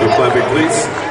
No please.